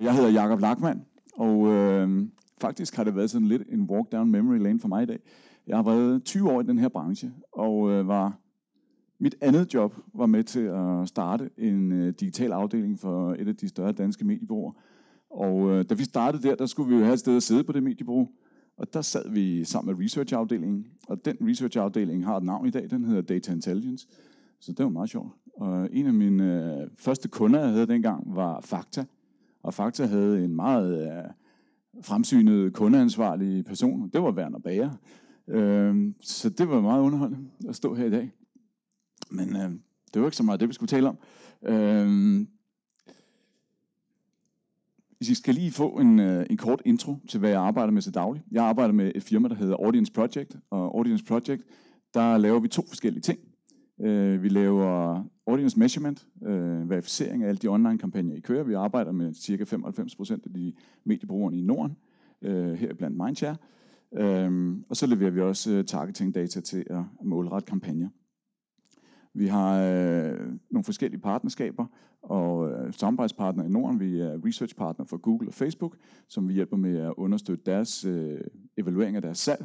Jeg hedder Jakob Lackmann, og øh, faktisk har det været sådan lidt en walk down memory lane for mig i dag. Jeg har været 20 år i den her branche, og øh, var mit andet job var med til at starte en øh, digital afdeling for et af de større danske mediebureauer. Og øh, da vi startede der, der skulle vi jo have et sted at sidde på det mediebureau. Og der sad vi sammen med researchafdelingen, og den researchafdeling har et navn i dag, den hedder Data Intelligence. Så det var meget sjovt. Og en af mine øh, første kunder, jeg havde dengang, var Fakta. Og Fakta havde en meget øh, fremsynet kundeansvarlig person. Det var Werner Bager. Øh, så det var meget underholdende at stå her i dag. Men øh, det var ikke så meget det, vi skulle tale om. Øh, hvis I skal lige få en, øh, en kort intro til, hvad jeg arbejder med til daglig. Jeg arbejder med et firma, der hedder Audience Project, og Audience Project, der laver vi to forskellige ting. Øh, vi laver audience measurement, øh, verificering af alle de online kampagner, I kører. Vi arbejder med cirka 95% af de mediebrugerne i Norden, øh, her blandt Mindshare. Øh, og så leverer vi også øh, targeting data til at målrette kampagner. Vi har øh, nogle forskellige partnerskaber og øh, samarbejdspartnere i Norden. Vi er researchpartner for Google og Facebook, som vi hjælper med at understøtte deres øh, evaluering af deres salg.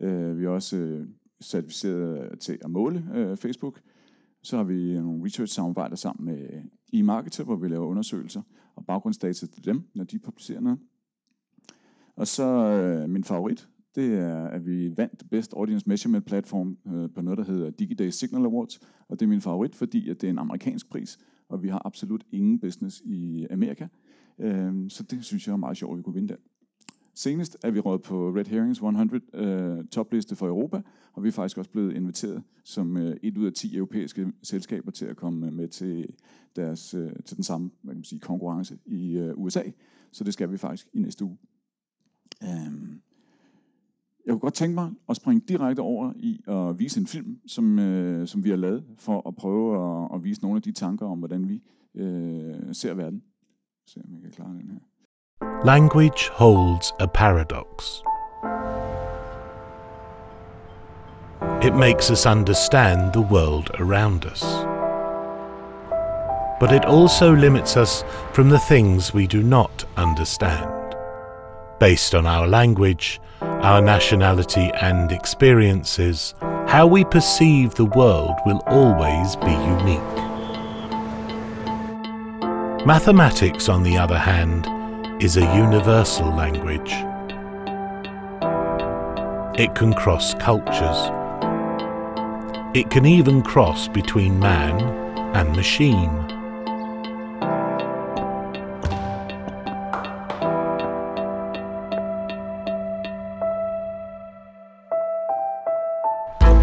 Øh, vi er også øh, certificeret til at måle øh, Facebook. Så har vi øh, nogle research-samarbejder sammen med øh, eMarketer, hvor vi laver undersøgelser og baggrundsdata til dem, når de publicerer noget. Og så øh, min favorit, det er, at vi vandt Best Audience Measurement Platform øh, på noget, der hedder DigiDay Signal Awards. Og det er min favorit, fordi at det er en amerikansk pris, og vi har absolut ingen business i Amerika. Øh, så det synes jeg er meget sjovt, at vi kunne vinde den. Senest er vi råd på Red Herrings 100 øh, topliste for Europa, og vi er faktisk også blevet inviteret som øh, et ud af 10 europæiske selskaber til at komme øh, med til, deres, øh, til den samme hvad kan man sige, konkurrence i øh, USA. Så det skal vi faktisk i næste uge. Um, jeg kunne godt tænke mig at springe direkte over i at vise en film, som, øh, som vi har lavet, for at prøve at, at vise nogle af de tanker om, hvordan vi øh, ser verden. Se om jeg kan klare den her. Language holds a paradox. It makes us understand the world around us. But it also limits us from the things we do not understand. Based on our language, our nationality and experiences, how we perceive the world will always be unique. Mathematics, on the other hand, is a universal language. It can cross cultures. It can even cross between man and machine.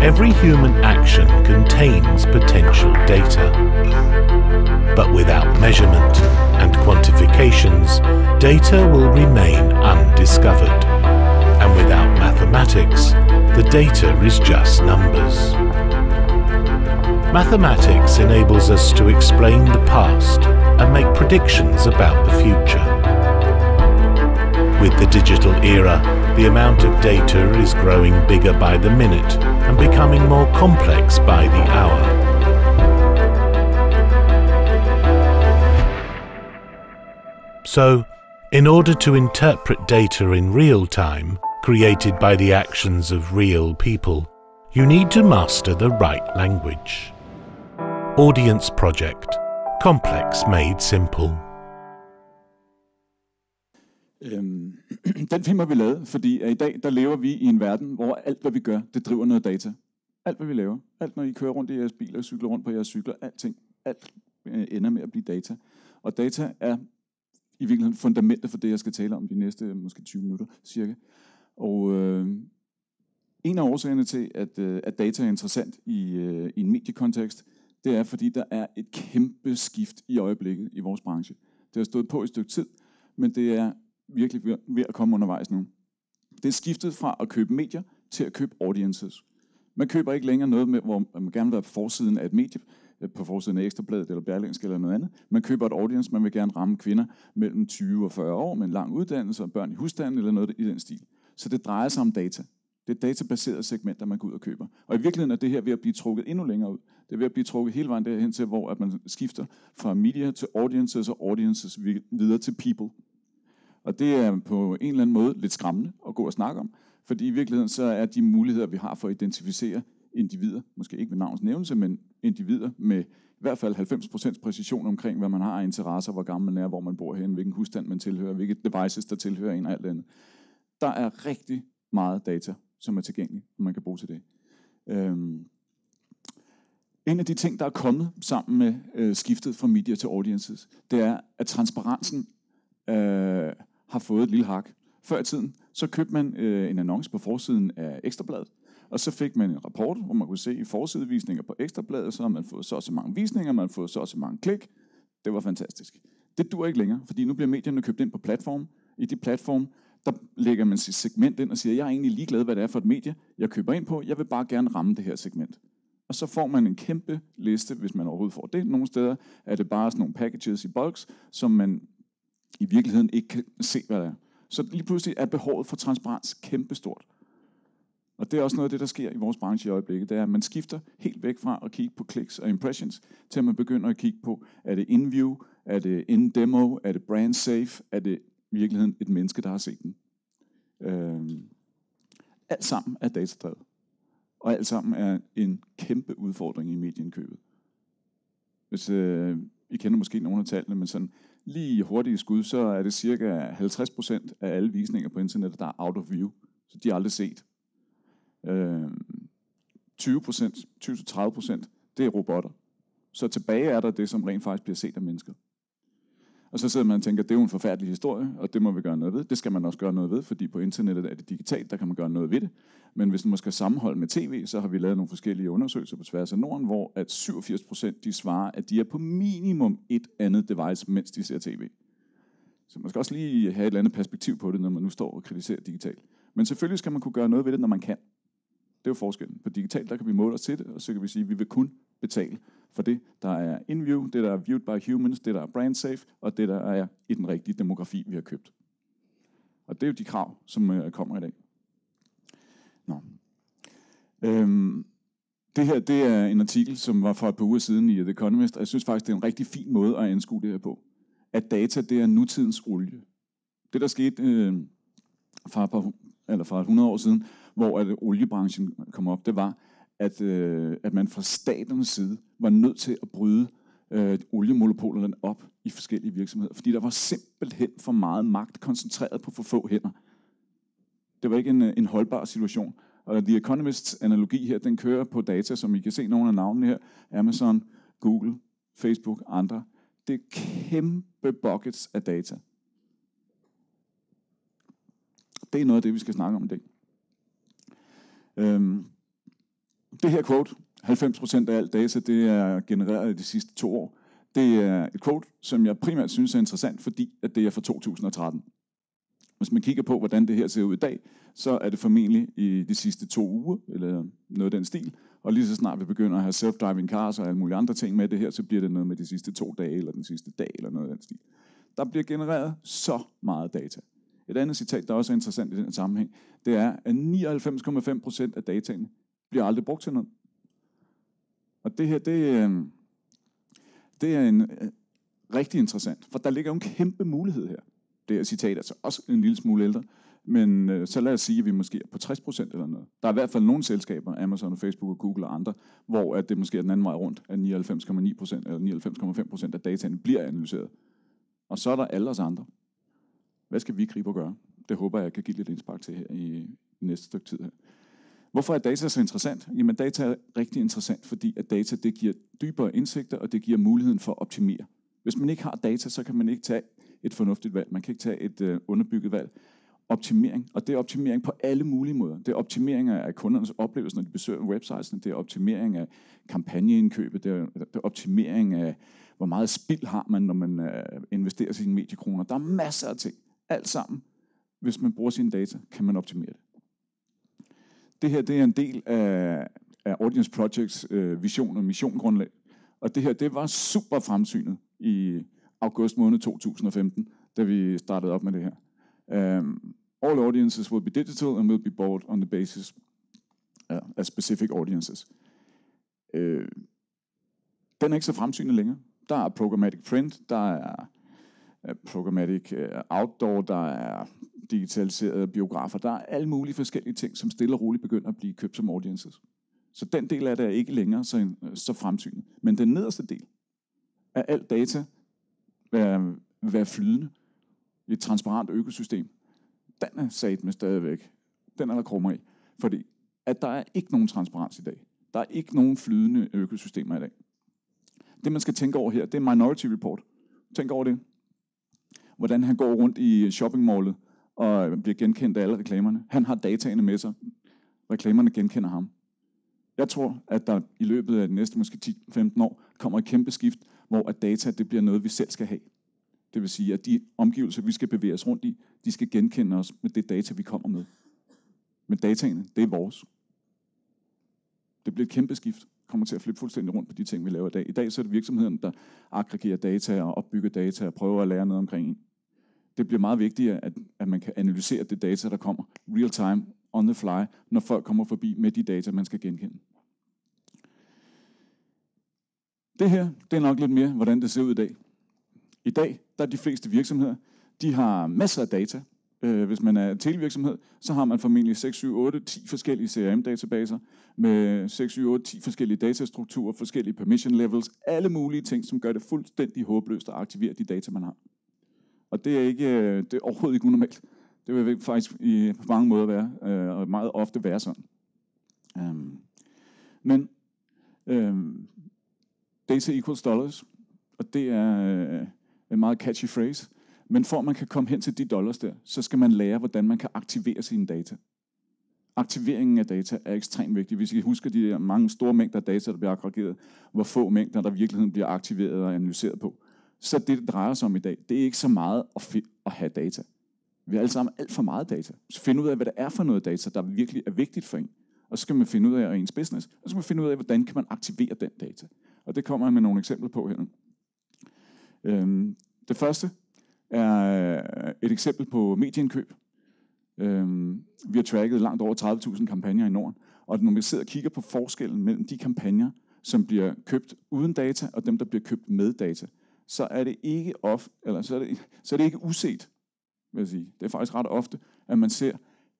Every human action contains potential data. But without measurement and quantifications, data will remain undiscovered. And without mathematics, the data is just numbers. Mathematics enables us to explain the past and make predictions about the future. With the digital era, the amount of data is growing bigger by the minute and becoming more complex by the hour. So, in order to interpret data in real time, created by the actions of real people, you need to master the right language. Audience Project Complex Made Simple. Øhm, den film har vi lavet, fordi at i dag der lever vi i en verden, hvor alt hvad vi gør, det driver noget data. Alt hvad vi laver, alt når I kører rundt i jeres biler, cykler rundt på jeres cykler, alting, alt øh, ender med at blive data. Og data er i virkeligheden fundamentet for det, jeg skal tale om de næste måske 20 minutter cirka. Og øh, en af årsagerne til, at, øh, at data er interessant i, øh, i en mediekontekst, det er, fordi der er et kæmpe skift i øjeblikket i vores branche. Det har stået på i et stykke tid, men det er virkelig ved at komme undervejs nu. Det er skiftet fra at købe medier til at købe audiences. Man køber ikke længere noget, med, hvor man gerne vil være på forsiden af et medie, øh, på forsiden af Ekstrabladet eller Berlingsk eller noget andet. Man køber et audience, man vil gerne ramme kvinder mellem 20 og 40 år med en lang uddannelse og børn i husstanden eller noget i den stil. Så det drejer sig om data. Det er databaserede segmenter, man går ud og køber. Og i virkeligheden er det her ved at blive trukket endnu længere ud. Det er ved at blive trukket hele vejen derhen til, hvor at man skifter fra media til audiences og audiences videre til people. Og det er på en eller anden måde lidt skræmmende at gå og snakke om, fordi i virkeligheden så er de muligheder, vi har for at identificere individer, måske ikke ved navns nævnelse, men individer med i hvert fald 90% præcision omkring, hvad man har af interesser, hvor gammel man er, hvor man bor hen, hvilken husstand man tilhører, hvilke devices, der tilhører en og alt andet. Der er rigtig meget data, som er tilgængelig, og man kan bruge til det. Øhm. En af de ting, der er kommet sammen med øh, skiftet fra media til audiences, det er, at transparensen øh, har fået et lille hak. Før i tiden, så købte man øh, en annonce på forsiden af Ekstrabladet, og så fik man en rapport, hvor man kunne se i forsidevisninger på Ekstrabladet, så har man fået så og så mange visninger, man har fået så og så mange klik. Det var fantastisk. Det dur ikke længere, fordi nu bliver medierne købt ind på platform. I de platform, der lægger man sit segment ind og siger, jeg er egentlig ligeglad, hvad det er for et medie, jeg køber ind på. Jeg vil bare gerne ramme det her segment. Og så får man en kæmpe liste, hvis man overhovedet får det. Nogle steder er det bare sådan nogle packages i bulks, som man i virkeligheden ikke kan se, hvad det er. Så lige pludselig er behovet for transparens kæmpestort. Og det er også noget af det, der sker i vores branche i øjeblikket. Det er, at man skifter helt væk fra at kigge på clicks og impressions, til at man begynder at kigge på, er det in-view, er det in-demo, er det brand safe, er det i virkeligheden et menneske, der har set den. Øhm, alt sammen er datadrevet. Og alt sammen er en kæmpe udfordring i medieindkøbet. Hvis øh, I kender måske nogle af tallene, men sådan lige hurtige skud, så er det cirka 50% af alle visninger på internettet, der er out of view. Så de er aldrig set. Øh, 20%, 20-30%, det er robotter. Så tilbage er der det, som rent faktisk bliver set af mennesker. Og så sidder man og tænker, det er jo en forfærdelig historie, og det må vi gøre noget ved. Det skal man også gøre noget ved, fordi på internettet er det digitalt, der kan man gøre noget ved det. Men hvis man skal sammenholde med tv, så har vi lavet nogle forskellige undersøgelser på tværs af Norden, hvor at 87% de svarer, at de er på minimum et andet device, mens de ser tv. Så man skal også lige have et eller andet perspektiv på det, når man nu står og kritiserer digitalt. Men selvfølgelig skal man kunne gøre noget ved det, når man kan. Det er jo forskellen. På digitalt, der kan vi måle os til det, og så kan vi sige, at vi vil kun betale for det, der er in-view, det, der er viewed by humans, det, der er brand safe, og det, der er i den rigtige demografi, vi har købt. Og det er jo de krav, som øh, kommer i dag. Nå. Øhm, det her det er en artikel, som var for et par uger siden i The Economist, og jeg synes faktisk, det er en rigtig fin måde at anskue det her på. At data, det er nutidens olie. Det, der skete øh, for, et par, eller for 100 år siden, hvor at oliebranchen kom op, det var, at, øh, at man fra staternes side var nødt til at bryde øh, oliemonopolerne op i forskellige virksomheder, fordi der var simpelthen for meget magt koncentreret på for få hænder. Det var ikke en, en holdbar situation. Og The Economists analogi her, den kører på data, som I kan se nogle af navnene her, Amazon, Google, Facebook, andre. Det er kæmpe buckets af data. Det er noget af det, vi skal snakke om i dag. Øhm, det her quote, 90% af alt data, det er genereret i de sidste to år. Det er et quote, som jeg primært synes er interessant, fordi at det er fra 2013. Hvis man kigger på, hvordan det her ser ud i dag, så er det formentlig i de sidste to uger, eller noget af den stil. Og lige så snart vi begynder at have self-driving cars og alle mulige andre ting med det her, så bliver det noget med de sidste to dage, eller den sidste dag, eller noget af den stil. Der bliver genereret så meget data. Et andet citat, der også er interessant i den sammenhæng, det er, at 99,5% af dataen bliver aldrig brugt til noget. Og det her, det, øh, det er en øh, rigtig interessant, for der ligger jo en kæmpe mulighed her. Det er citat altså også en lille smule ældre, men øh, så lad os sige, at vi måske er på 60% eller noget. Der er i hvert fald nogle selskaber, Amazon og Facebook og Google og andre, hvor at det måske er den anden vej rundt, at 99,9% eller 99,5% af dataen bliver analyseret. Og så er der alle os andre. Hvad skal vi gribe og gøre? Det håber jeg, kan give lidt indspark til her i, i næste stykke tid her. Hvorfor er data så interessant? Jamen data er rigtig interessant, fordi at data det giver dybere indsigter, og det giver muligheden for at optimere. Hvis man ikke har data, så kan man ikke tage et fornuftigt valg. Man kan ikke tage et øh, underbygget valg. Optimering, og det er optimering på alle mulige måder. Det er optimering af kundernes oplevelse, når de besøger websitesen. Det er optimering af kampagneindkøbet. Det er, det er optimering af, hvor meget spild har man, når man øh, investerer sine mediekroner. Der er masser af ting. Alt sammen, hvis man bruger sine data, kan man optimere det. Det her det er en del af, af Audience Projects øh, vision og missiongrundlag. Og det her det var super fremsynet i august måned 2015, da vi startede op med det her. Um, all audiences will be digital and will be bought on the basis uh, af specific audiences. Uh, den er ikke så fremsynet længere. Der er programmatic print, der er øh, programmatic outdoor, der er digitaliserede biografer. Der er alle mulige forskellige ting, som stille og roligt begynder at blive købt som audiences. Så den del af det er ikke længere så, øh, så fremsynet. Men den nederste del af alt data være, være flydende i et transparent økosystem. Den er sat med stadigvæk. Den er der krummer i. Fordi at der er ikke nogen transparens i dag. Der er ikke nogen flydende økosystemer i dag. Det man skal tænke over her, det er Minority Report. Tænk over det. Hvordan han går rundt i shoppingmålet og bliver genkendt af alle reklamerne. Han har dataene med sig. Reklamerne genkender ham. Jeg tror, at der i løbet af de næste måske 10-15 år kommer et kæmpe skift, hvor at data det bliver noget, vi selv skal have. Det vil sige, at de omgivelser, vi skal bevæge os rundt i, de skal genkende os med det data, vi kommer med. Men dataene, det er vores. Det bliver et kæmpe skift. kommer til at flippe fuldstændig rundt på de ting, vi laver i dag. I dag så er det virksomheden, der aggregerer data og opbygger data og prøver at lære noget omkring. Det bliver meget vigtigere, at, at man kan analysere det data, der kommer real time, on the fly, når folk kommer forbi med de data, man skal genkende. Det her, det er nok lidt mere, hvordan det ser ud i dag. I dag, der er de fleste virksomheder, de har masser af data. Øh, hvis man er televirksomhed, så har man formentlig 6, 7, 8, 10 forskellige CRM-databaser med 6, 7, 8, 10 forskellige datastrukturer, forskellige permission levels, alle mulige ting, som gør det fuldstændig håbløst at aktivere de data, man har. Og det er, ikke, øh, det er overhovedet ikke unormalt. Det vil faktisk i, på mange måder være, øh, og meget ofte være sådan. Um, men um, data equals dollars, og det er øh, en meget catchy phrase. Men for at man kan komme hen til de dollars der, så skal man lære, hvordan man kan aktivere sine data. Aktiveringen af data er ekstremt vigtig. Hvis I husker de der mange store mængder data, der bliver aggregeret, hvor få mængder, der i virkeligheden bliver aktiveret og analyseret på. Så det, det drejer sig om i dag, det er ikke så meget at, at have data. Vi har alle sammen alt for meget data. Så finde ud af, hvad det er for noget data, der virkelig er vigtigt for en. Og så skal man finde ud af ens business, og så skal man finde ud af, hvordan kan man aktivere den data. Og det kommer jeg med nogle eksempler på her. Øhm, det første er et eksempel på medieindkøb. Øhm, vi har tracket langt over 30.000 kampagner i Norden, og når vi sidder og kigger på forskellen mellem de kampagner, som bliver købt uden data, og dem, der bliver købt med data, så er det ikke of, eller så er det, så er det ikke uset, vil jeg sige. Det er faktisk ret ofte, at man ser,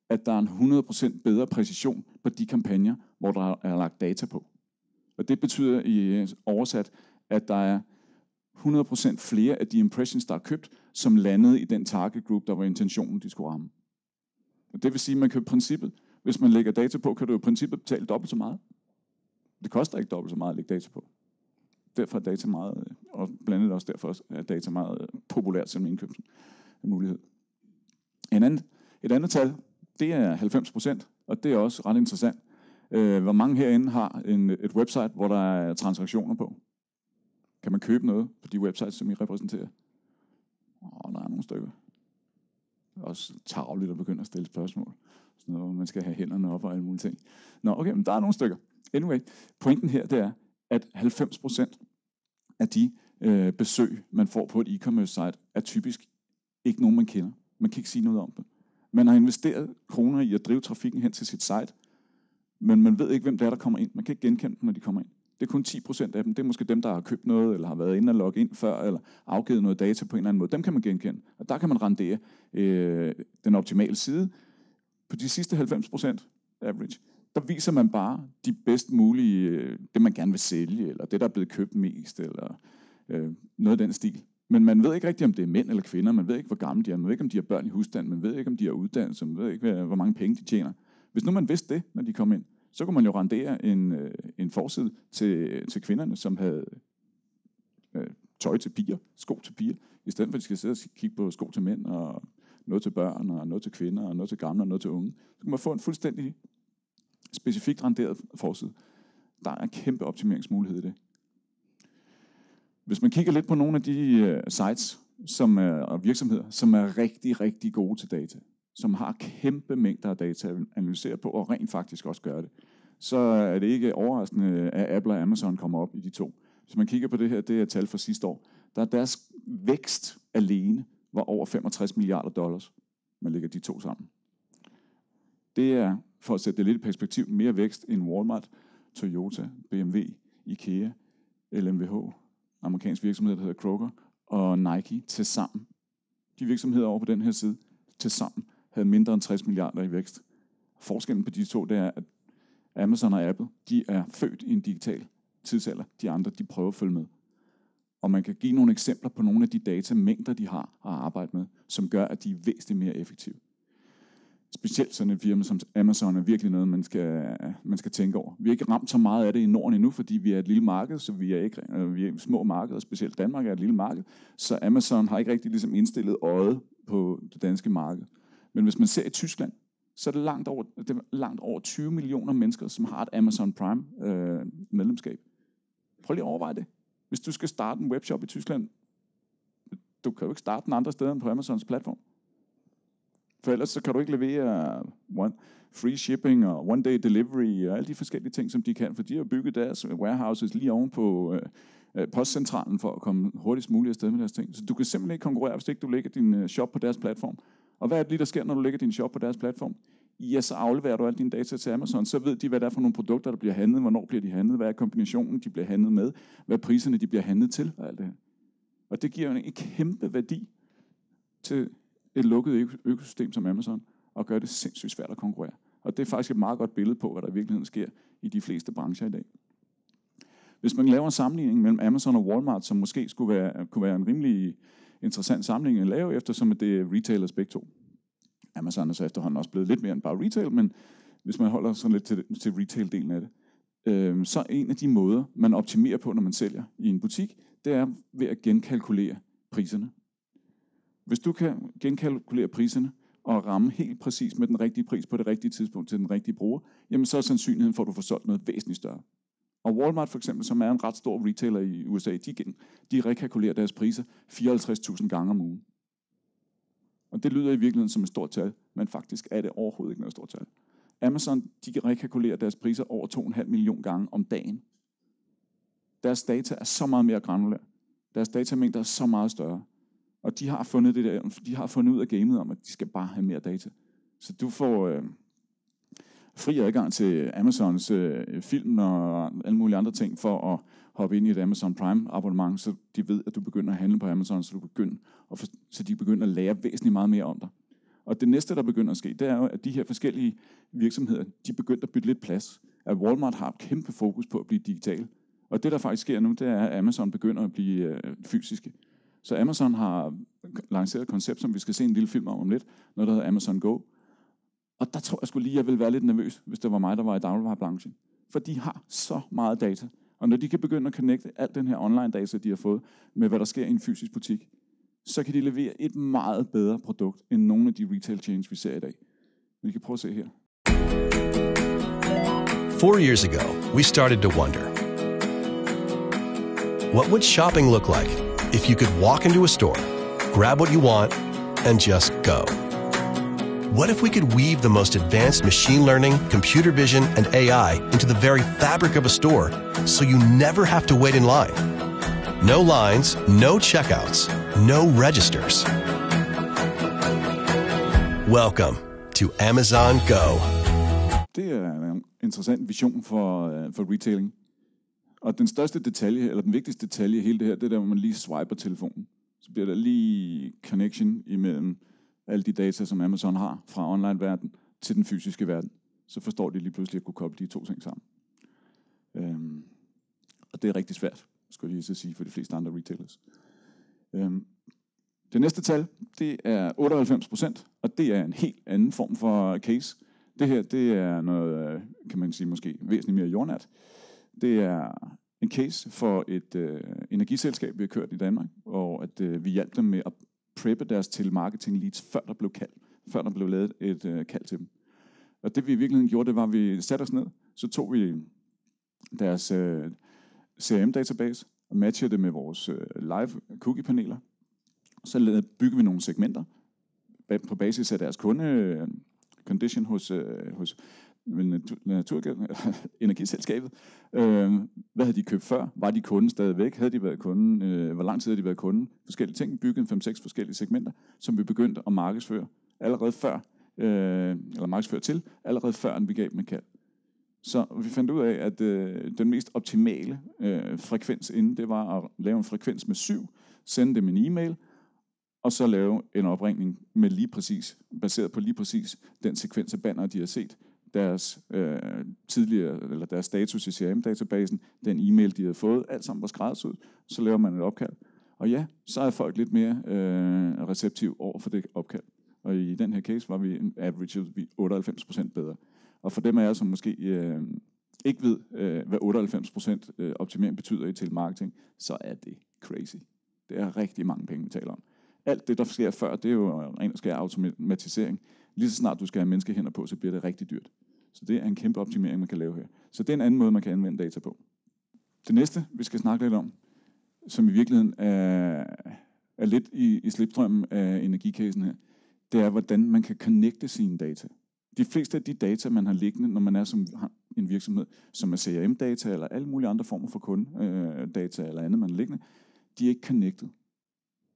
at der er en 100% bedre præcision på de kampagner, hvor der er lagt data på. Og det betyder i øh, oversat, at der er 100% flere af de impressions, der er købt, som landede i den target group, der var intentionen, de skulle ramme. Og det vil sige, at man kan i princippet, hvis man lægger data på, kan du i princippet betale dobbelt så meget. Det koster ikke dobbelt så meget at lægge data på. Derfor er data meget, øh, og blandt andet også derfor er data meget øh, populært som indkøbsmulighed. En anden, et andet tal, det er 90 procent, og det er også ret interessant. Øh, hvor mange herinde har en, et website, hvor der er transaktioner på? Kan man købe noget på de websites, som I repræsenterer? Åh, der er nogle stykker. Det er også tageligt at begynde at stille spørgsmål. Sådan noget, hvor man skal have hænderne op og alle mulige ting. Nå, okay, men der er nogle stykker. Anyway, pointen her, det er, at 90% af de øh, besøg, man får på et e-commerce site, er typisk ikke nogen, man kender. Man kan ikke sige noget om det. Man har investeret kroner i at drive trafikken hen til sit site, men man ved ikke, hvem det er, der kommer ind. Man kan ikke genkende dem, når de kommer ind. Det er kun 10% af dem. Det er måske dem, der har købt noget, eller har været inde og logge ind før, eller afgivet noget data på en eller anden måde. Dem kan man genkende. Og der kan man rendere øh, den optimale side. På de sidste 90% average, der viser man bare de bedst mulige, øh, det man gerne vil sælge, eller det, der er blevet købt mest, eller øh, noget af den stil. Men man ved ikke rigtigt, om det er mænd eller kvinder. Man ved ikke, hvor gamle de er. Man ved ikke, om de har børn i husstand. Man ved ikke, om de har uddannelse. Man ved ikke, hvor mange penge de tjener. Hvis nu man vidste det, når de kom ind, så kunne man jo rendere en, øh, en forside til, øh, til kvinderne, som havde øh, tøj til piger, sko til piger, i stedet for at de skal sidde og kigge på sko til mænd, og noget til børn, og noget til kvinder, og noget til gamle, og noget til unge. Så kan man få en fuldstændig specifikt renderet forside. Der er en kæmpe optimeringsmulighed i det. Hvis man kigger lidt på nogle af de øh, sites som er, og virksomheder, som er rigtig, rigtig gode til data, som har kæmpe mængder af data at analysere på, og rent faktisk også gør det, så er det ikke overraskende, at Apple og Amazon kommer op i de to. Hvis man kigger på det her, det er tal fra sidste år, der er deres vækst alene var over 65 milliarder dollars. Man lægger de to sammen. Det er, for at sætte det lidt i perspektiv, mere vækst end Walmart, Toyota, BMW, IKEA, LMVH, amerikansk virksomhed, der hedder Kroger, og Nike til sammen. De virksomheder over på den her side til sammen havde mindre end 60 milliarder i vækst. Forskellen på de to, det er, at Amazon og Apple, de er født i en digital tidsalder. De andre, de prøver at følge med. Og man kan give nogle eksempler på nogle af de datamængder, de har at arbejde med, som gør, at de er væsentligt mere effektive. Specielt sådan et firma som Amazon er virkelig noget, man skal, man skal tænke over. Vi har ikke ramt så meget af det i Norden endnu, fordi vi er et lille marked, så vi er ikke øh, vi er små markeder, specielt Danmark er et lille marked. Så Amazon har ikke rigtig ligesom indstillet øjet på det danske marked. Men hvis man ser i Tyskland, så er det langt over, det er langt over 20 millioner mennesker, som har et Amazon Prime øh, medlemskab. Prøv lige at overveje det. Hvis du skal starte en webshop i Tyskland, du kan jo ikke starte den andre steder end på Amazons platform. For ellers så kan du ikke levere one, free shipping og one day delivery og alle de forskellige ting, som de kan, for de har bygget deres warehouses lige oven på øh, øh postcentralen for at komme hurtigst muligt afsted med deres ting. Så du kan simpelthen ikke konkurrere, hvis ikke du lægger din øh, shop på deres platform. Og hvad er det lige, der sker, når du lægger din shop på deres platform? Ja, så afleverer du alle dine data til Amazon, så ved de, hvad det er for nogle produkter, der bliver handlet, hvornår bliver de handlet, hvad er kombinationen, de bliver handlet med, hvad priserne, de bliver handlet til, og alt det her. Og det giver en kæmpe værdi til et lukket økosystem som Amazon, og gør det sindssygt svært at konkurrere. Og det er faktisk et meget godt billede på, hvad der i virkeligheden sker i de fleste brancher i dag. Hvis man laver en sammenligning mellem Amazon og Walmart, som måske skulle være, kunne være en rimelig interessant sammenligning at lave, eftersom det er retailers begge to. Amazon er så efterhånden også blevet lidt mere end bare retail, men hvis man holder sådan lidt til, til retail-delen af det, øh, så en af de måder, man optimerer på, når man sælger i en butik, det er ved at genkalkulere priserne. Hvis du kan genkalkulere priserne og ramme helt præcis med den rigtige pris på det rigtige tidspunkt til den rigtige bruger, jamen så er sandsynligheden for, at du får solgt noget væsentligt større. Og Walmart for eksempel, som er en ret stor retailer i USA, de, de rekalkulerer deres priser 54.000 gange om ugen. Og det lyder i virkeligheden som et stort tal, men faktisk er det overhovedet ikke noget stort tal. Amazon, de rekalkulerer deres priser over 2,5 million gange om dagen. Deres data er så meget mere granulær. Deres datamængder er så meget større. Og de har fundet, det der, de har fundet ud af gamet om, at de skal bare have mere data. Så du får øh, fri adgang til Amazons øh, film og alle mulige andre ting for at hoppe ind i et Amazon Prime abonnement, så de ved, at du begynder at handle på Amazon, så, du begynder at for, så de begynder at lære væsentligt meget mere om dig. Og det næste, der begynder at ske, det er jo, at de her forskellige virksomheder, de begynder at bytte lidt plads. At Walmart har et kæmpe fokus på at blive digital. Og det, der faktisk sker nu, det er, at Amazon begynder at blive øh, fysiske. Så Amazon har lanceret et koncept, som vi skal se en lille film om om lidt, noget der hedder Amazon Go. Og der tror jeg skulle lige, at jeg ville være lidt nervøs, hvis det var mig, der var i dagligvarerbranchen. For de har så meget data. Og når de kan begynde at connecte alt den her online data, de har fået, med hvad der sker i en fysisk butik, så kan de levere et meget bedre produkt, end nogle af de retail chains, vi ser i dag. Vi kan prøve at se her. Four years ago, we started to wonder what would shopping look like if you could walk into a store, grab what you want, and just go? What if we could weave the most advanced machine learning, computer vision, and AI into the very fabric of a store so you never have to wait in line? No lines, no checkouts, no registers. Welcome to Amazon Go. Det er en interessant vision for, uh, for retailing. Og den største detalje, eller den vigtigste detalje i hele det her, det er der, hvor man lige swiper telefonen. Så bliver der lige connection imellem alle de data, som Amazon har fra online-verden til den fysiske verden. Så forstår de lige pludselig at kunne koble de to ting sammen. Øhm, og det er rigtig svært, skulle jeg lige så sige, for de fleste andre retailers. Øhm, det næste tal, det er 98 procent, og det er en helt anden form for case. Det her, det er noget, øh, kan man sige, måske væsentligt mere jordnært. Det er en case for et øh, energiselskab, vi har kørt i Danmark, og at øh, vi hjalp dem med at preppe deres til marketing leads, før der blev kald, før der blev lavet et øh, kald til dem. Og det vi i virkeligheden gjorde, det var, at vi satte os ned, så tog vi deres øh, CRM-database og matchede det med vores øh, live cookie-paneler. Så byggede vi nogle segmenter på basis af deres kunde øh, condition hos, øh, hos natur, natur, energiselskabet. Øh, hvad havde de købt før? Var de kunden stadigvæk? Havde de været kunden? Øh, hvor lang tid havde de været kunden? Forskellige ting. Bygget 5-6 forskellige segmenter, som vi begyndte at markedsføre allerede før øh, eller markedsføre til, allerede før vi gav dem en kald. Så vi fandt ud af, at øh, den mest optimale øh, frekvens inden, det var at lave en frekvens med syv, sende dem en e-mail, og så lave en opringning med lige præcis, baseret på lige præcis den sekvens af banner, de har set, deres øh, tidligere, eller deres status i CRM-databasen, den e-mail, de havde fået, alt sammen var skræddersyet, så laver man et opkald. Og ja, så er folk lidt mere øh, receptiv over for det opkald. Og i den her case var vi average vi 98% bedre. Og for dem af jer, som måske øh, ikke ved, øh, hvad 98% øh, optimering betyder i telemarketing, så er det crazy. Det er rigtig mange penge, vi taler om. Alt det, der sker før, det er jo ren og skær automatisering. Lige så snart du skal have menneskehænder på, så bliver det rigtig dyrt. Så det er en kæmpe optimering, man kan lave her. Så det er en anden måde, man kan anvende data på. Det næste, vi skal snakke lidt om, som i virkeligheden er, er lidt i, i slipstrømmen af energikassen her, det er, hvordan man kan connecte sine data. De fleste af de data, man har liggende, når man er som en virksomhed, som er CRM-data eller alle mulige andre former for kundedata eller andet, man har liggende, de er ikke connected.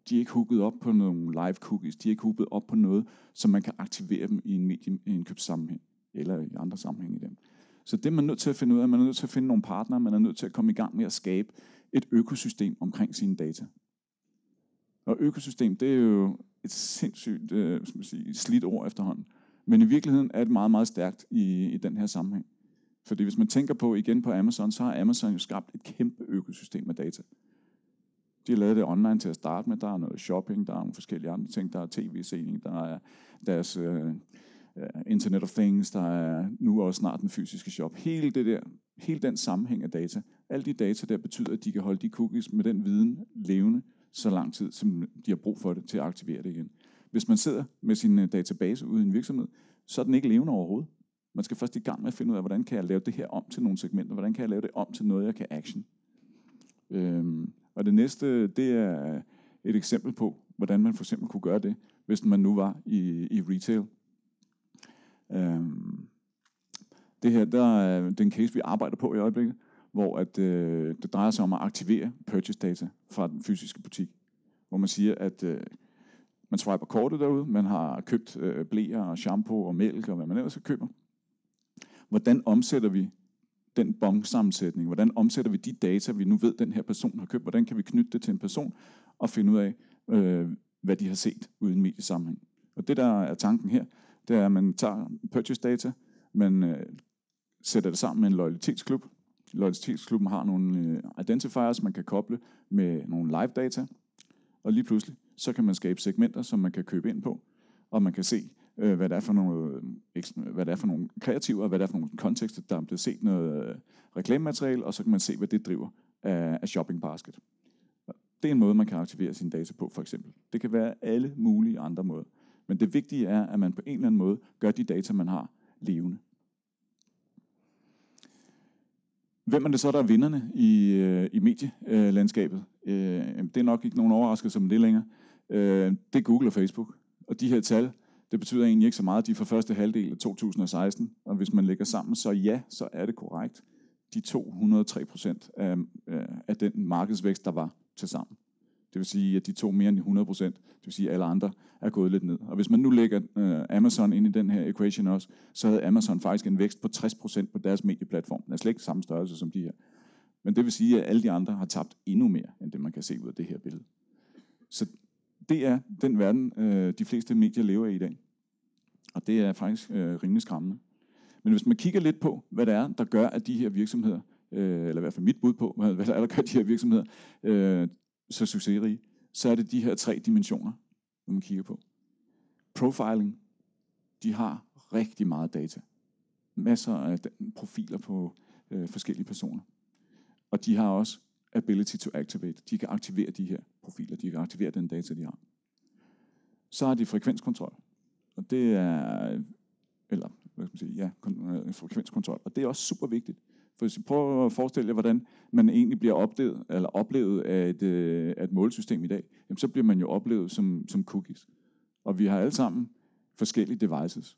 De er ikke hooket op på nogle live cookies. De er ikke hooket op på noget, som man kan aktivere dem i en medieindkøbssammenhæng eller i andre sammenhænge i dem. Så det er man nødt til at finde ud af. Man er nødt til at finde nogle partnere. Man er nødt til at komme i gang med at skabe et økosystem omkring sine data. Og økosystem, det er jo et sindssygt øh, skal man sige, slidt ord efterhånden. Men i virkeligheden er det meget, meget stærkt i, i den her sammenhæng. Fordi hvis man tænker på igen på Amazon, så har Amazon jo skabt et kæmpe økosystem af data. De har lavet det online til at starte med. Der er noget shopping, der er nogle forskellige andre ting. Der er tv-sening, der er deres øh, Øh, Internet of Things, der er nu også snart den fysiske shop. Hele, det der, hele den sammenhæng af data, alle de data der betyder, at de kan holde de cookies med den viden levende så lang tid, som de har brug for det til at aktivere det igen. Hvis man sidder med sin øh, database ude i en virksomhed, så er den ikke levende overhovedet. Man skal først i gang med at finde ud af, hvordan kan jeg lave det her om til nogle segmenter, hvordan kan jeg lave det om til noget, jeg kan action. Øhm, og det næste, det er et eksempel på, hvordan man for eksempel kunne gøre det, hvis man nu var i, i retail. Øhm, det her, der er den case, vi arbejder på i øjeblikket, hvor at, øh, det drejer sig om at aktivere purchase data fra den fysiske butik. Hvor man siger, at øh, man swiper kortet derude, man har købt øh, blæer og shampoo og mælk og hvad man ellers køber. Hvordan omsætter vi den bomsammensætning? Hvordan omsætter vi de data, vi nu ved, den her person har købt? Hvordan kan vi knytte det til en person og finde ud af, øh, hvad de har set uden mediesammenhæng? Og det, der er tanken her, det er, at man tager purchase data, man øh, sætter det sammen med en loyalitetsklub. Loyalitetsklubben har nogle øh, identifiers, man kan koble med nogle live data, og lige pludselig, så kan man skabe segmenter, som man kan købe ind på, og man kan se, øh, hvad, det er for nogle, øh, hvad det er for nogle kreativer, og hvad det er for nogle kontekster, der er blevet set noget øh, reklamemateriale, og så kan man se, hvad det driver af, af shopping basket. Det er en måde, man kan aktivere sine data på, for eksempel. Det kan være alle mulige andre måder. Men det vigtige er, at man på en eller anden måde gør de data, man har, levende. Hvem er det så, der er vinderne i, øh, i medielandskabet? Øh, det er nok ikke nogen overraskelse som det længere. Øh, det er Google og Facebook. Og de her tal, det betyder egentlig ikke så meget. De er for første halvdel af 2016. Og hvis man lægger sammen, så ja, så er det korrekt. De 203 procent af, af den markedsvækst, der var til sammen. Det vil sige, at de to mere end 100 procent, det vil sige, at alle andre er gået lidt ned. Og hvis man nu lægger øh, Amazon ind i den her equation også, så havde Amazon faktisk en vækst på 60 procent på deres medieplatform. Den er slet ikke samme størrelse som de her. Men det vil sige, at alle de andre har tabt endnu mere, end det man kan se ud af det her billede. Så det er den verden, øh, de fleste medier lever i i dag. Og det er faktisk øh, rimelig skræmmende. Men hvis man kigger lidt på, hvad det er, der gør, at de her virksomheder, øh, eller i hvert fald mit bud på, hvad der er, der gør de her virksomheder, øh, så succesrige, så er det de her tre dimensioner, når man kigger på. Profiling, de har rigtig meget data. Masser af profiler på øh, forskellige personer. Og de har også ability to activate. De kan aktivere de her profiler, de kan aktivere den data, de har. Så har de frekvenskontrol. Og det er, eller hvad skal man sige, ja, øh, frekvenskontrol. Og det er også super vigtigt. For hvis I prøver at forestille jer, hvordan man egentlig bliver oplevet, eller oplevet af et, øh, af et målsystem i dag, jamen så bliver man jo oplevet som, som cookies. Og vi har alle sammen forskellige devices.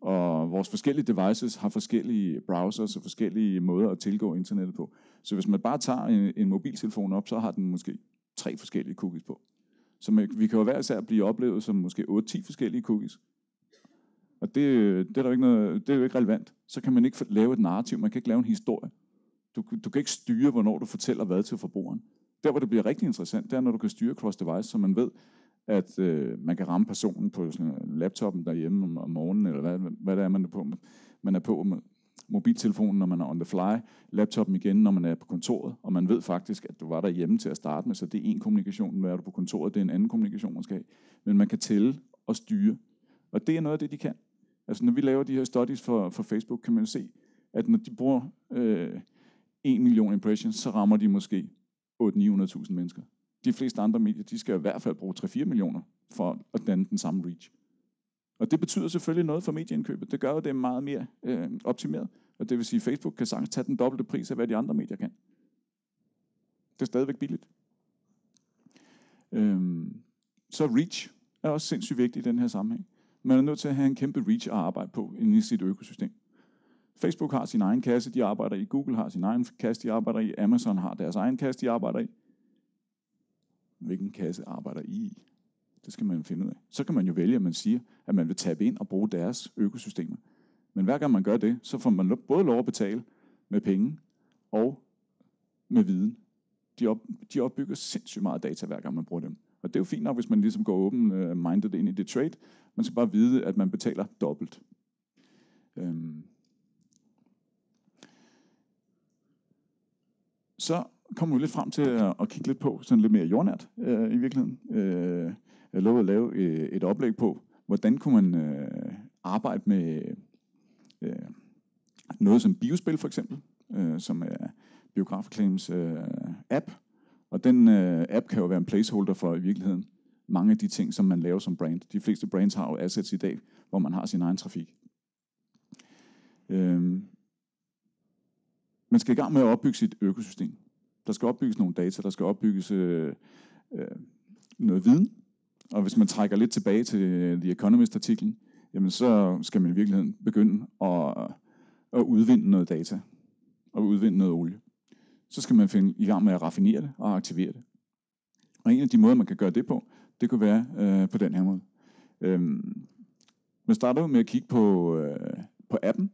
Og vores forskellige devices har forskellige browsers og forskellige måder at tilgå internettet på. Så hvis man bare tager en, en mobiltelefon op, så har den måske tre forskellige cookies på. Så vi kan jo hver især blive oplevet som måske 8-10 forskellige cookies. Og det, det, er der ikke noget, det er jo ikke relevant. Så kan man ikke lave et narrativ, man kan ikke lave en historie. Du, du kan ikke styre, hvornår du fortæller hvad til forbrugeren. Der, hvor det bliver rigtig interessant, det er, når du kan styre cross-device, så man ved, at øh, man kan ramme personen på sådan laptopen derhjemme om, om morgenen, eller hvad, hvad det er, man er på. Man er på med mobiltelefonen, når man er on the fly, laptopen igen, når man er på kontoret, og man ved faktisk, at du var derhjemme til at starte med, så det er en kommunikation, når du på kontoret, det er en anden kommunikation, man skal have. Men man kan tælle og styre, og det er noget af det, de kan. Altså når vi laver de her studies for, for Facebook, kan man se, at når de bruger øh, 1 million impressions, så rammer de måske 800-900.000 mennesker. De fleste andre medier, de skal i hvert fald bruge 3-4 millioner for at danne den samme reach. Og det betyder selvfølgelig noget for medieindkøbet. Det gør jo det meget mere øh, optimeret. Og det vil sige, at Facebook kan sagtens tage den dobbelte pris af, hvad de andre medier kan. Det er stadigvæk billigt. Øhm, så reach er også sindssygt vigtigt i den her sammenhæng. Man er nødt til at have en kæmpe reach at arbejde på inde i sit økosystem. Facebook har sin egen kasse, de arbejder i. Google har sin egen kasse, de arbejder i. Amazon har deres egen kasse, de arbejder i. Hvilken kasse arbejder I i? Det skal man finde ud af. Så kan man jo vælge, at man siger, at man vil tabe ind og bruge deres økosystemer. Men hver gang man gør det, så får man både lov at betale med penge og med viden. De, op, de opbygger sindssygt meget data, hver gang man bruger dem. Og det er jo fint nok, hvis man ligesom går open-minded øh, ind i det trade. Man skal bare vide, at man betaler dobbelt. Øhm. Så kommer vi lidt frem til at, at kigge lidt på, sådan lidt mere jordnært øh, i virkeligheden. Øh, jeg lovede at lave øh, et oplæg på, hvordan kunne man øh, arbejde med øh, noget som biospil for eksempel, øh, som er Biografclaims øh, app. Og den øh, app kan jo være en placeholder for i virkeligheden mange af de ting, som man laver som brand. De fleste brands har jo assets i dag, hvor man har sin egen trafik. Øhm. man skal i gang med at opbygge sit økosystem. Der skal opbygges nogle data, der skal opbygges øh, øh, noget viden, og hvis man trækker lidt tilbage til øh, The Economist-artiklen, jamen så skal man i virkeligheden begynde at, at udvinde noget data og udvinde noget olie. Så skal man finde i gang med at raffinere det og aktivere det. Og en af de måder, man kan gøre det på, det kunne være øh, på den her måde. Øhm, man starter med at kigge på, øh, på appen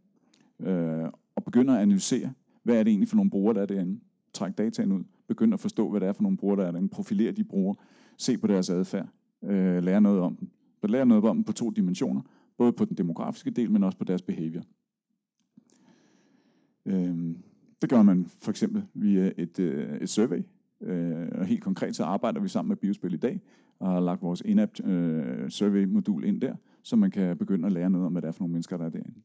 øh, og begynder at analysere, hvad er det egentlig for nogle brugere, der er derinde. Træk dataen ud. Begynd at forstå, hvad det er for nogle brugere, der er derinde. Profilere de brugere. Se på deres adfærd øh, lære noget om dem. Du lærer noget om dem på to dimensioner, både på den demografiske del, men også på deres behavior. Øhm, det gør man for eksempel via et, øh, et survey. Øh, og helt konkret så arbejder vi sammen med Biospil i dag, og har lagt vores in-app øh, survey-modul ind der, så man kan begynde at lære noget om, hvad det er for nogle mennesker, der er derinde.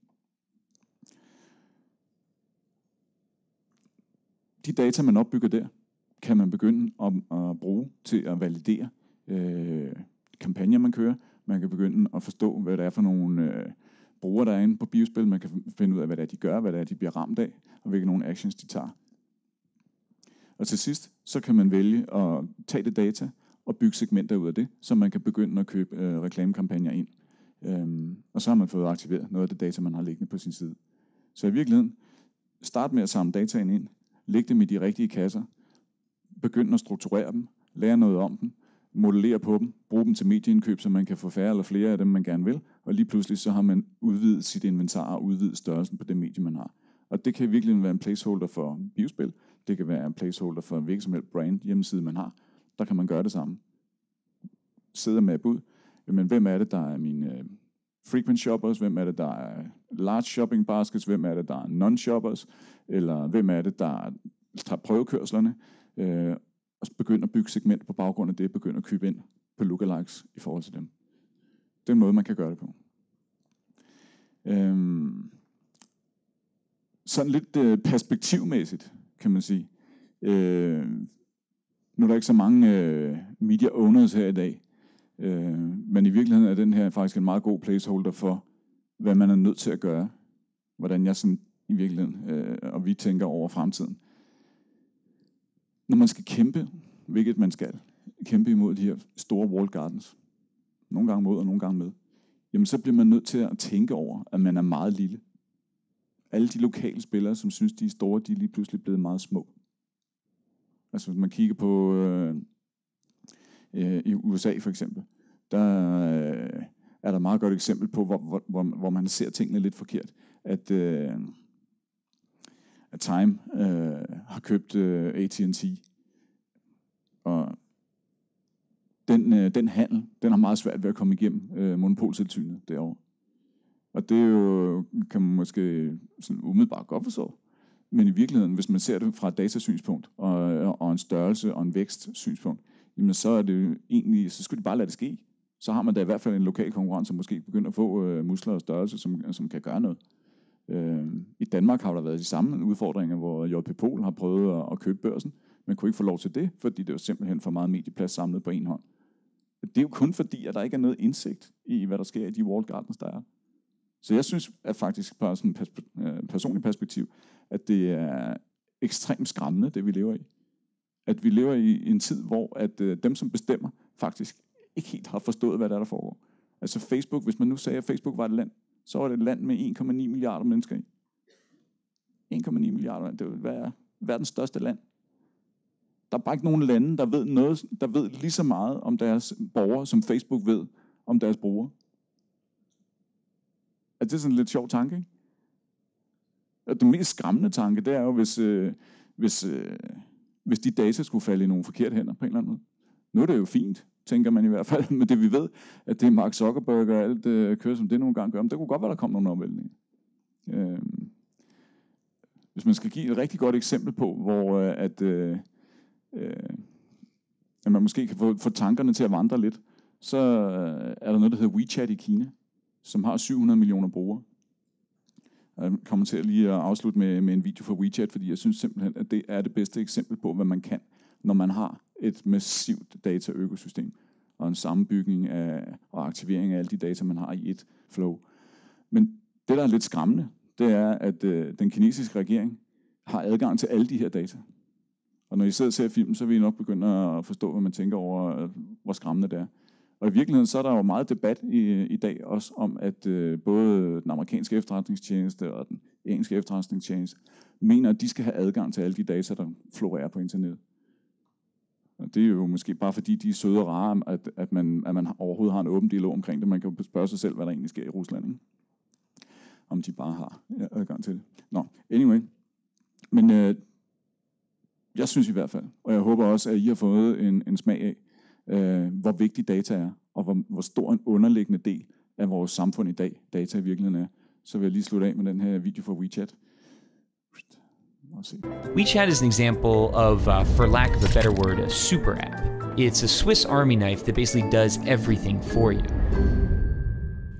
De data, man opbygger der, kan man begynde at, at bruge til at validere øh, kampagner, man kører. Man kan begynde at forstå, hvad det er for nogle øh, brugere, der er inde på biospil. Man kan finde ud af, hvad det er, de gør, hvad det er, de bliver ramt af, og hvilke nogle actions de tager. Og til sidst, så kan man vælge at tage det data og bygge segmenter ud af det, så man kan begynde at købe øh, reklamekampagner ind. Øhm, og så har man fået aktiveret noget af det data, man har liggende på sin side. Så i virkeligheden, start med at samle dataen ind, læg dem i de rigtige kasser, begynd at strukturere dem, lære noget om dem, modellere på dem, bruge dem til medieindkøb, så man kan få færre eller flere af dem, man gerne vil, og lige pludselig så har man udvidet sit inventar og udvidet størrelsen på det medie, man har. Og det kan virkelig være en placeholder for biospil, det kan være en placeholder for en virksomhed brand hjemmeside, man har. Der kan man gøre det samme. Sidder med bud. Men hvem er det, der er mine øh, frequent shoppers? Hvem er det, der er large shopping baskets? Hvem er det, der er non-shoppers? Eller hvem er det, der tager prøvekørslerne? Øh, og begynde at bygge segment på baggrund af det, begynde at købe ind på lookalikes i forhold til dem. Det er en måde, man kan gøre det på. Øhm, sådan lidt øh, perspektivmæssigt, kan man sige. Øh, nu er der ikke så mange øh, media owners her i dag, øh, men i virkeligheden er den her faktisk en meget god placeholder for, hvad man er nødt til at gøre. Hvordan jeg sådan i virkeligheden, øh, og vi tænker over fremtiden når man skal kæmpe, hvilket man skal, kæmpe imod de her store wall gardens, nogle gange mod og nogle gange med, jamen så bliver man nødt til at tænke over, at man er meget lille. Alle de lokale spillere, som synes, de er store, de er lige pludselig blevet meget små. Altså hvis man kigger på øh, øh, i USA for eksempel, der øh, er der meget godt eksempel på, hvor, hvor, hvor, hvor man ser tingene lidt forkert. At, øh, at Time øh, har købt øh, AT&T, og den, øh, den handel, den har meget svært ved at komme igennem øh, monopoltilsynet derovre. Og det er jo, kan man måske sådan umiddelbart godt forstå. Men i virkeligheden, hvis man ser det fra et datasynspunkt, og, og en størrelse og en vækstsynspunkt, jamen så er det jo egentlig, så skulle de bare lade det ske. Så har man da i hvert fald en lokal konkurrence, som måske begynder at få øh, muskler og størrelse, som, som kan gøre noget. Øh, I Danmark har der været de samme udfordringer, hvor JP Pol har prøvet at, at købe børsen, men kunne ikke få lov til det, fordi det var simpelthen for meget medieplads samlet på en hånd. Det er jo kun fordi, at der ikke er noget indsigt i, hvad der sker i de walled gardens, der er. Så jeg synes at faktisk på sådan et øh, personligt perspektiv, at det er ekstremt skræmmende, det vi lever i. At vi lever i en tid, hvor at øh, dem, som bestemmer, faktisk ikke helt har forstået, hvad der er, der foregår. Altså Facebook, hvis man nu sagde, at Facebook var et land, så var det et land med 1,9 milliarder mennesker i. 1,9 milliarder, det vil være verdens største land. Der er bare ikke nogen lande, der ved, noget, der ved lige så meget om deres borgere, som Facebook ved om deres brugere. Er det sådan en lidt sjov tanke, ikke? Og den mest skræmmende tanke, det er jo, hvis, øh, hvis, øh, hvis de data skulle falde i nogle forkerte hænder på en eller anden måde. Nu er det jo fint, tænker man i hvert fald, men det vi ved, at det er Mark Zuckerberg og alt øh, kører, som det nogle gange gør, men det kunne godt være, der kom nogle omvæltninger. Øh, hvis man skal give et rigtig godt eksempel på, hvor øh, at, øh, øh, at man måske kan få, få tankerne til at vandre lidt, så øh, er der noget, der hedder WeChat i Kina, som har 700 millioner brugere. Jeg kommer til at lige at afslutte med, med en video fra WeChat, fordi jeg synes simpelthen, at det er det bedste eksempel på, hvad man kan, når man har et massivt dataøkosystem og en sammenbygning af, og aktivering af alle de data, man har i et flow. Men det, der er lidt skræmmende, det er, at øh, den kinesiske regering har adgang til alle de her data. Og når I sidder og ser filmen, så vil I nok begynde at forstå, hvad man tænker over, øh, hvor skræmmende det er. Og i virkeligheden så er der jo meget debat i, i dag også om, at øh, både den amerikanske efterretningstjeneste og den engelske efterretningstjeneste mener, at de skal have adgang til alle de data, der florerer på internettet. Og det er jo måske bare fordi, de er søde og rare, at, at, man, at man overhovedet har en åben dialog omkring det. Man kan jo spørge sig selv, hvad der egentlig sker i Rusland. Ikke? Om de bare har adgang til det. Nå, anyway. Men øh, jeg synes i hvert fald, og jeg håber også, at I har fået en, en smag af, øh, hvor vigtig data er, og hvor, hvor stor en underliggende del af vores samfund i dag, data i virkeligheden er. Så vil jeg lige slutte af med den her video fra WeChat. WeChat is an example of, uh, for lack of a better word, a super app. It's a Swiss Army knife that basically does everything for you.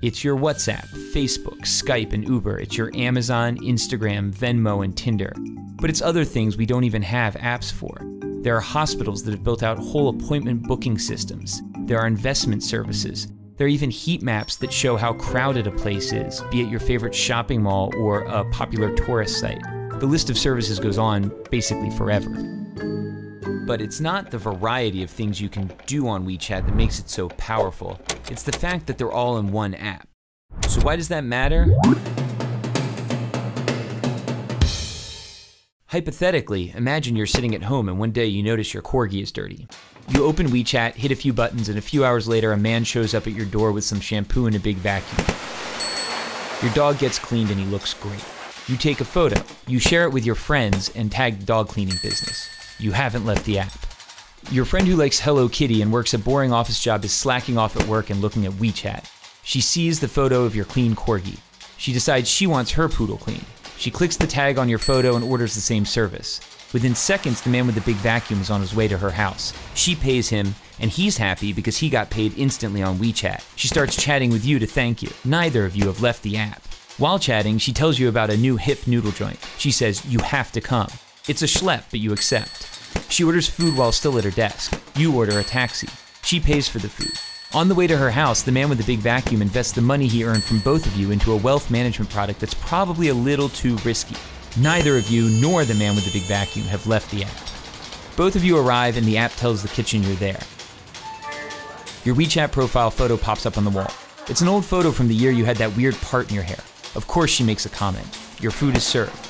It's your WhatsApp, Facebook, Skype, and Uber. It's your Amazon, Instagram, Venmo, and Tinder. But it's other things we don't even have apps for. There are hospitals that have built out whole appointment booking systems. There are investment services. There are even heat maps that show how crowded a place is, be it your favorite shopping mall or a popular tourist site. The list of services goes on basically forever. But it's not the variety of things you can do on WeChat that makes it so powerful. It's the fact that they're all in one app. So why does that matter? Hypothetically, imagine you're sitting at home and one day you notice your corgi is dirty. You open WeChat, hit a few buttons, and a few hours later, a man shows up at your door with some shampoo and a big vacuum. Your dog gets cleaned and he looks great. You take a photo, you share it with your friends, and tag the dog cleaning business. You haven't left the app. Your friend who likes Hello Kitty and works a boring office job is slacking off at work and looking at WeChat. She sees the photo of your clean corgi. She decides she wants her poodle cleaned. She clicks the tag on your photo and orders the same service. Within seconds, the man with the big vacuum is on his way to her house. She pays him, and he's happy because he got paid instantly on WeChat. She starts chatting with you to thank you. Neither of you have left the app. While chatting, she tells you about a new hip noodle joint. She says, You have to come. It's a schlep, but you accept. She orders food while still at her desk. You order a taxi. She pays for the food. On the way to her house, the man with the big vacuum invests the money he earned from both of you into a wealth management product that's probably a little too risky. Neither of you nor the man with the big vacuum have left the app. Both of you arrive and the app tells the kitchen you're there. Your WeChat profile photo pops up on the wall. It's an old photo from the year you had that weird part in your hair. Of course, she makes a comment. Your food is served.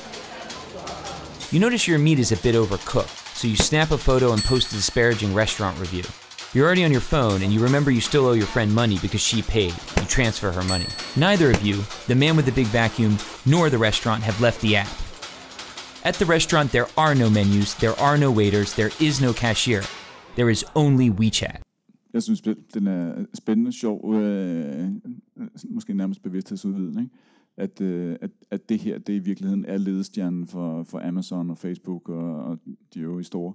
You notice your meat is a bit overcooked, so you snap a photo and post a disparaging restaurant review. You're already on your phone and you remember you still owe your friend money because she paid. you transfer her money. Neither of you, the man with the big vacuum nor the restaurant, have left the app. At the restaurant, there are no menus, there are no waiters, there is no cashier. There is only WeChat. Jeg synes, den er spændende, sjov, øh, måske nærmest bevidsthedsudvidende, ikke? At, øh, at, at det her, det i virkeligheden er ledestjernen for, for Amazon og Facebook og, og de øvrige store.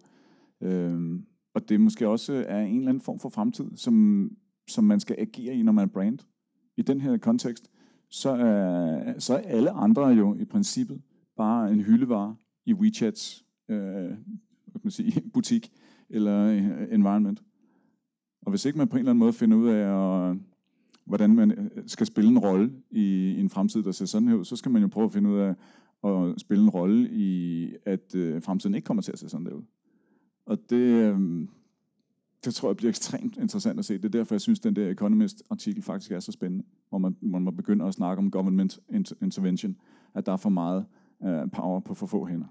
Øh, og det måske også er en eller anden form for fremtid, som, som man skal agere i, når man er brand. I den her kontekst, så er, så er alle andre jo i princippet bare en hyldevare i WeChats øh, hvad kan man sige, butik eller øh, environment. Og hvis ikke man på en eller anden måde finder ud af, at, hvordan man øh, skal spille en rolle i, i en fremtid, der ser sådan her ud, så skal man jo prøve at finde ud af at spille en rolle i, at øh, fremtiden ikke kommer til at se sådan der ud. Og det, øh, det tror jeg bliver ekstremt interessant at se. Det er derfor, jeg synes, den der Economist-artikel faktisk er så spændende, hvor man, hvor man begynder at snakke om government intervention, at der er for meget øh, power på for få hænder.